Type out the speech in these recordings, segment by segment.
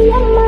يما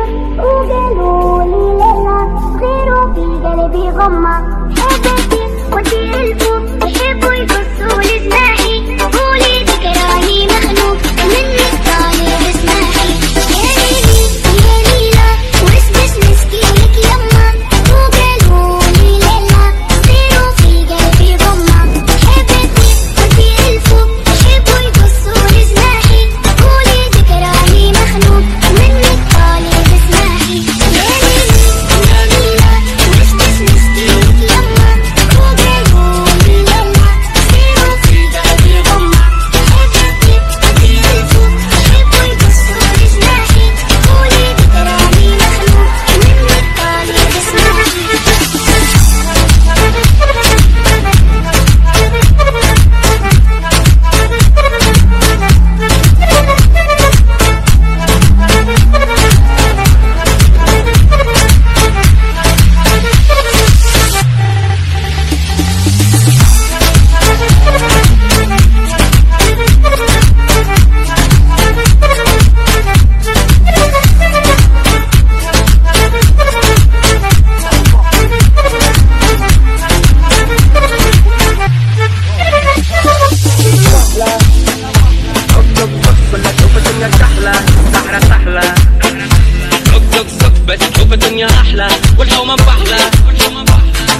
الدنيا أحلى والحومة مفحلة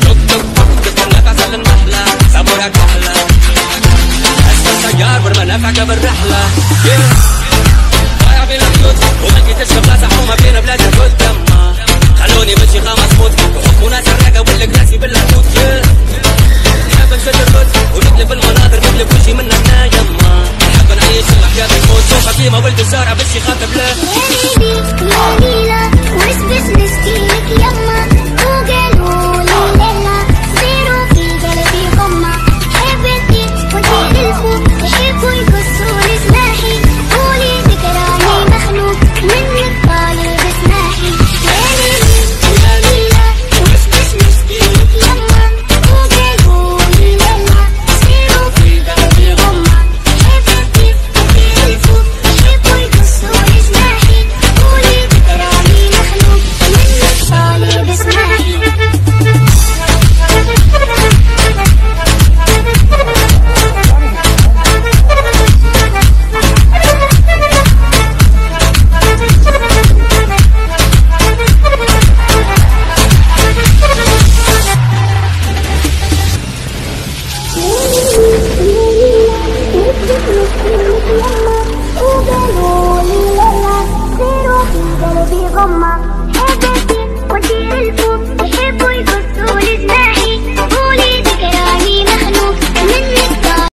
زق زق زق تستنى تعسل المحلى صبرك أحلى أسمع سيار بالمنافع بالرحلة ضايع بين البيوت وما لقيتش خلاص حومة بين بلاد القدام خلوني مشي خمس فوت وحكموا ناس الرقة والكراسي باللاكوت نحب نشد الرد ونقلب المناظر نقلب وشي من هنا يما. نحب نعيش الحياة الموت. شوفها كيما ولد الزارع باش يخاطب له. see